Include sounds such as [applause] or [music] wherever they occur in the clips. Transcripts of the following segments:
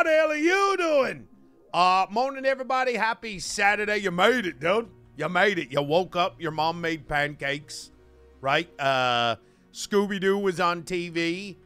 How the hell are you doing? Uh, morning, everybody. Happy Saturday. You made it, dude. You made it. You woke up. Your mom made pancakes, right? Uh, Scooby Doo was on TV,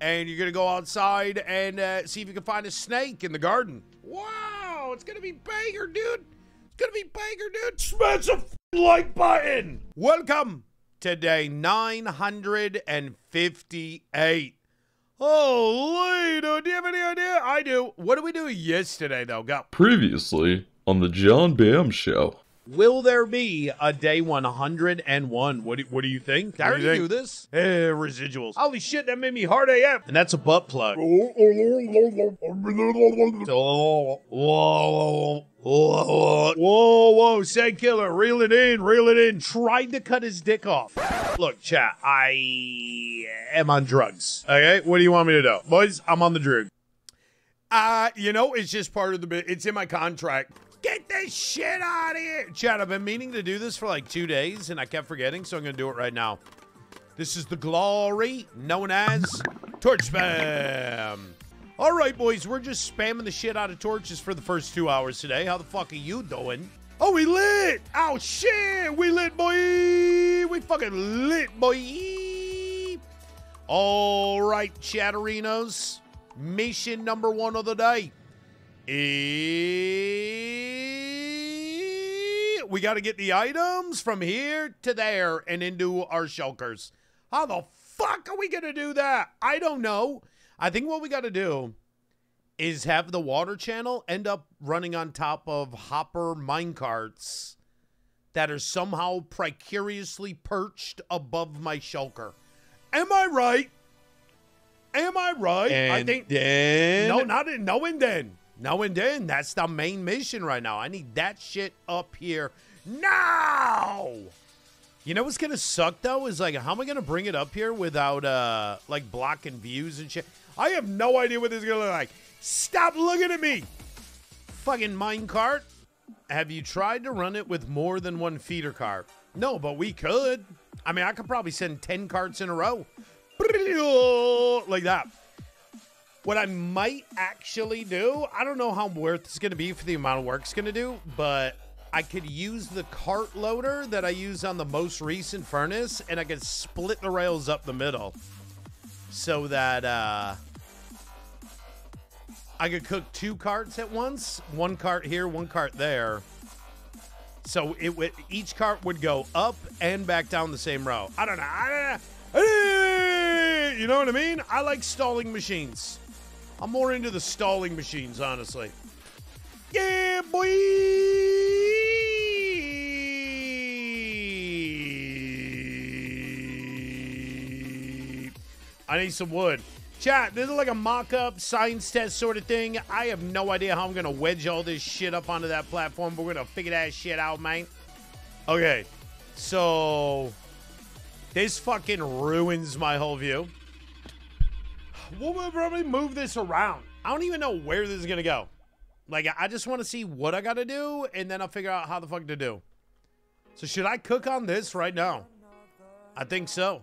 and you're gonna go outside and uh, see if you can find a snake in the garden. Wow, it's gonna be banger, dude. It's gonna be banger, dude. Smash a f- like button. Welcome to day 958. Holy, dude, do you have any idea? I do. What did we do yesterday, though? Go. Previously on the Jon Bam Show. Will there be a day 101? What do, what do you think? I already do this. Eh, residuals. Holy shit, that made me hard AF. And that's a butt plug. [laughs] whoa, whoa, whoa, whoa, killer, reel it in, reel it in. Tried to cut his dick off. Look, chat, I am on drugs. Okay, what do you want me to do? Boys, I'm on the drug. Uh, you know, it's just part of the bit. It's in my contract. Get this shit out of here. Chad, I've been meaning to do this for like two days and I kept forgetting, so I'm going to do it right now. This is the glory known as Torch Spam. All right, boys, we're just spamming the shit out of torches for the first two hours today. How the fuck are you doing? Oh, we lit! Oh, shit! We lit, boy! We fucking lit, boy! All right, Chatterinos. Mission number one of the day is we got to get the items from here to there and into our shulkers. How the fuck are we going to do that? I don't know. I think what we got to do is have the water channel end up running on top of hopper minecarts that are somehow precariously perched above my shulker. Am I right? Am I right? And I think then no, not in no and then. No and then. That's the main mission right now. I need that shit up here now. You know what's gonna suck though is like how am I gonna bring it up here without uh like blocking views and shit? I have no idea what this is gonna look like. Stop looking at me. Fucking minecart. Have you tried to run it with more than one feeder cart? No, but we could. I mean, I could probably send 10 carts in a row. [laughs] Like that. What I might actually do, I don't know how worth it's going to be for the amount of work it's going to do, but I could use the cart loader that I use on the most recent furnace, and I could split the rails up the middle so that uh, I could cook two carts at once, one cart here, one cart there. So it would each cart would go up and back down the same row. I don't know. I don't know. You know what I mean? I like stalling machines. I'm more into the stalling machines, honestly. Yeah, boy. I need some wood. Chat, this is like a mock up science test sort of thing. I have no idea how I'm going to wedge all this shit up onto that platform, but we're going to figure that shit out, man. Okay, so this fucking ruins my whole view. We'll probably move this around. I don't even know where this is going to go. Like, I just want to see what I got to do, and then I'll figure out how the fuck to do. So, should I cook on this right now? I think so.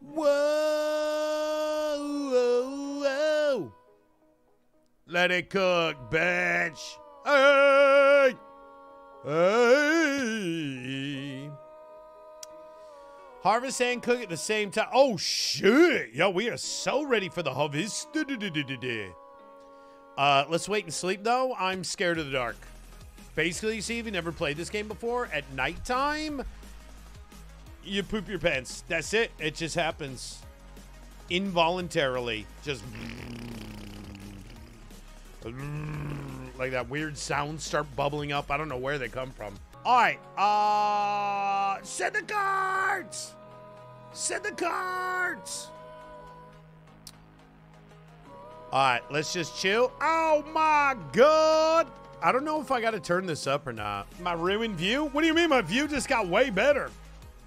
Whoa, whoa, whoa. Let it cook, bitch. Hey! Hey! Harvest and cook at the same time. Oh, shit. Yo, we are so ready for the harvest. Uh, let's wait and sleep, though. I'm scared of the dark. Basically, you see, if you never played this game before, at nighttime, you poop your pants. That's it. It just happens involuntarily. Just like that weird sounds start bubbling up. I don't know where they come from. All right. Uh, send the cards. Send the cards. All right, let's just chill. Oh my god. I don't know if I got to turn this up or not. My ruined view? What do you mean my view just got way better?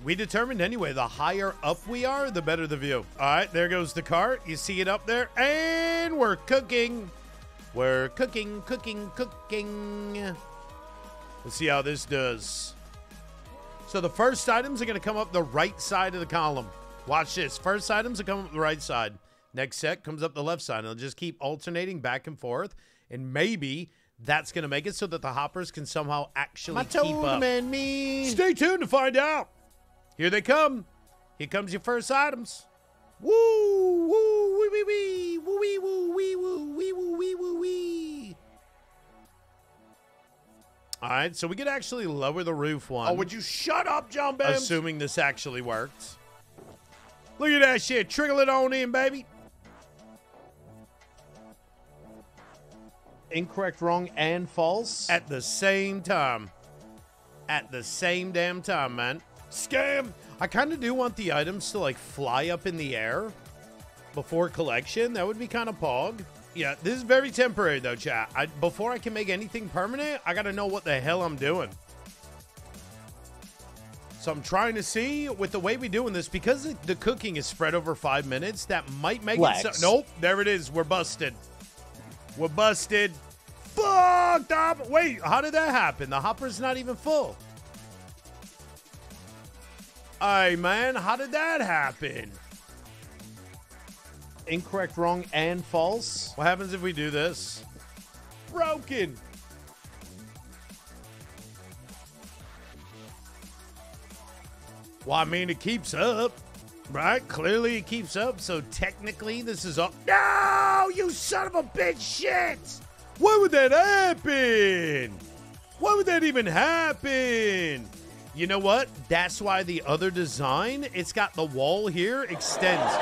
We determined anyway, the higher up we are, the better the view. All right, there goes the cart. You see it up there, and we're cooking. We're cooking, cooking, cooking. Let's see how this does. So the first items are going to come up the right side of the column. Watch this. First items are coming up the right side. Next set comes up the left side. And it'll just keep alternating back and forth. And maybe that's going to make it so that the hoppers can somehow actually keep up. and me. Stay tuned to find out. Here they come. Here comes your first items. Woo, woo, wee, wee, wee, woo, wee, woo, wee, woo, wee, woo, wee, woo, wee. All right, so we could actually lower the roof one. Oh, would you shut up, Jon Bams? assuming this actually worked. Look at that shit. Trickle it on in, baby. Incorrect, wrong, and false. At the same time. At the same damn time, man. Scam. I kind of do want the items to like fly up in the air before collection. That would be kind of pog. Yeah, this is very temporary though, chat. I, before I can make anything permanent, I got to know what the hell I'm doing. So I'm trying to see with the way we're doing this because the- the cooking is spread over five minutes. That might make it. So, nope, there it is. We're busted. We're busted. Fucked up. Wait, how did that happen? The hopper's not even full. Hey man, how did that happen? Incorrect, wrong, and false. What happens if we do this? Broken. Well, I mean, it keeps up, right? Clearly, it keeps up. So technically, this is all. No, you son of a bitch! Shit! Why would that happen? Why would that even happen? You know what? That's why the other design, it's got the wall here extends.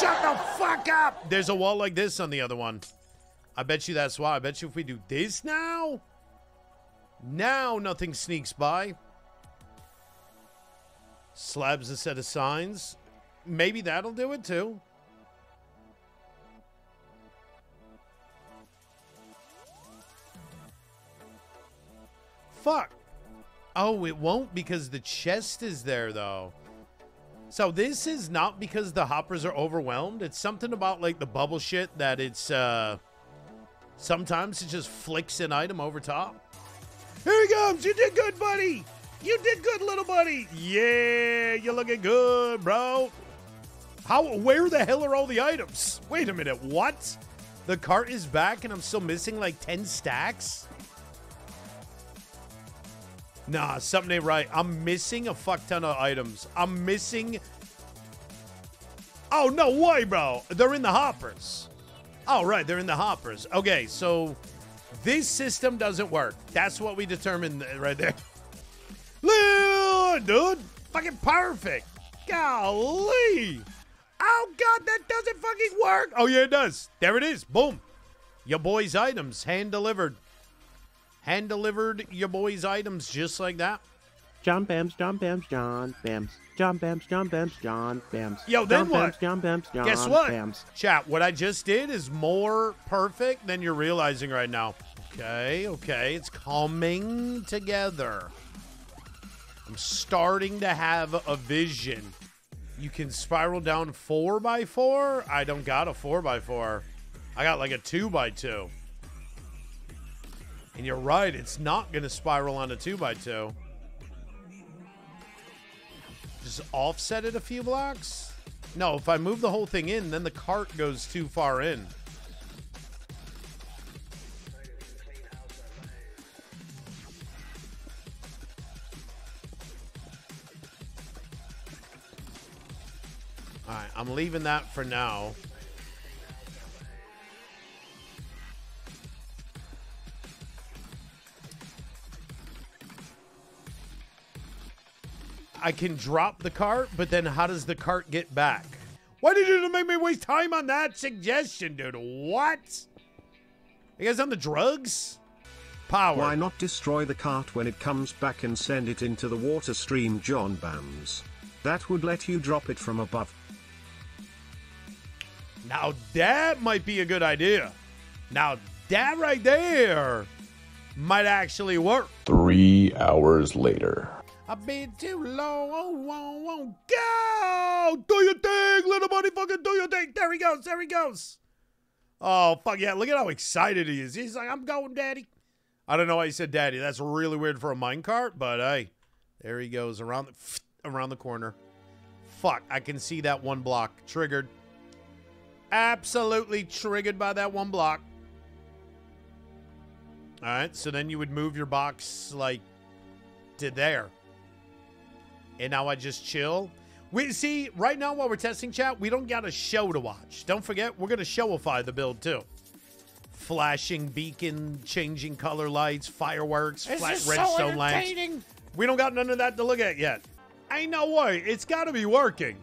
Shut the fuck up! There's a wall like this on the other one. I bet you that's why. I bet you if we do this now, now nothing sneaks by. Slabs a set of signs. Maybe that'll do it too. Fuck. Oh, it won't because the chest is there though. So this is not because the hoppers are overwhelmed. It's something about like the bubble shit that it's uh sometimes it just flicks an item over top. Here he comes. You did good, buddy. You did good, little buddy. Yeah, you're looking good, bro. How where the hell are all the items? Wait a minute, what? The cart is back and I'm still missing like 10 stacks? Nah, something ain't right. I'm missing a fuck ton of items. I'm missing. Oh, no way, bro. They're in the hoppers. Oh, right. They're in the hoppers. Okay, so this system doesn't work. That's what we determined right there. [laughs] Lil, dude. Fucking perfect. Golly. Oh, God, that doesn't fucking work. Oh, yeah, it does. There it is. Boom. Your boy's items hand delivered. Hand delivered your boy's items just like that. Jon Bams, Jon Bams, Jon Bams, Jon Bams, Jon Bams, Jon Bams. Yo, then Jon what? Bams, Jon Bams, Jon Guess what? Bams. Chat, what I just did is more perfect than you're realizing right now. Okay, okay. It's coming together. I'm starting to have a vision. You can spiral down four by four. I don't got a four by four. I got like a two by two. And you're right, it's not gonna spiral on a two by two. Just offset it a few blocks? No, if I move the whole thing in, then the cart goes too far in. Leaving that for now. I can drop the cart, but then how does the cart get back? Why did you make me waste time on that suggestion, dude? What? You guys on the drugs? Power. Why not destroy the cart when it comes back and send it into the water stream, Jon Bams? That would let you drop it from above. Now that might be a good idea. Now that right there might actually work. Three hours later. I've been too long. Oh, oh, oh, go! Do your thing, little buddy. Fucking do your thing. There he goes. There he goes. Oh, fuck yeah. Look at how excited he is. He's like, I'm going, daddy. I don't know why he said daddy. That's really weird for a minecart, but hey, there he goes around the, [sniffs] around the corner. Fuck, I can see that one block. Triggered. Absolutely triggered by that one block. All right, so then you would move your box like to there. And now I just chill. We see right now while we're testing chat, we don't got a show to watch. Don't forget, we're gonna showify the build too. Flashing beacon, changing color lights, fireworks, flat redstone lamps. We don't got none of that to look at yet. Ain't no way. It's got to be working.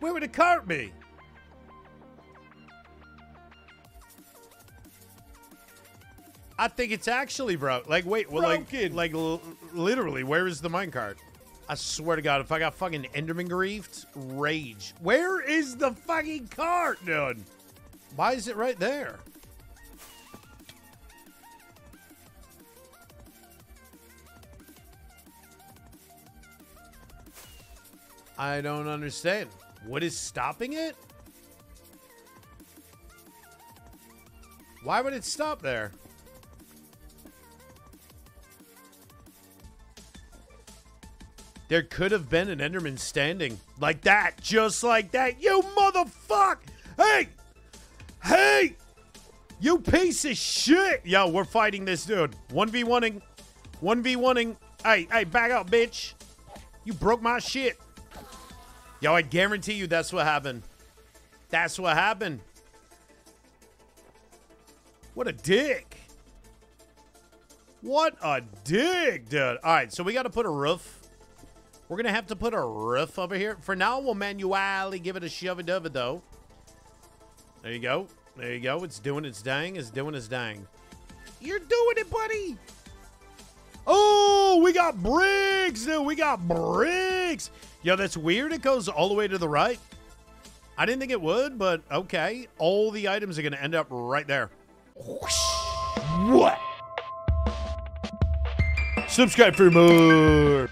Where would the cart be? I think it's actually broke. Like, wait, well, like, like, l- literally, where is the minecart? I swear to God, if I got fucking Enderman griefed, rage. Where is the fucking cart, dude? Why is it right there? I don't understand. What is stopping it? Why would it stop there? There could have been an Enderman standing like that, just like that. You motherfucker! Hey! Hey! You piece of shit! Yo, we're fighting this dude. 1v1ing. 1v1ing. Hey, hey, back up, bitch. You broke my shit. Yo, I guarantee you that's what happened. That's what happened. What a dick. What a dick, dude. All right, so we got to put a roof. We're going to have to put a roof over here. For now, we'll manually give it a shove-a-dove, though. There you go. There you go. It's doing its dang. It's doing its dang. You're doing it, buddy. Oh, we got bricks, dude. We got bricks. Yo, that's weird. It goes all the way to the right. I didn't think it would, but okay. All the items are going to end up right there. What? Subscribe for more.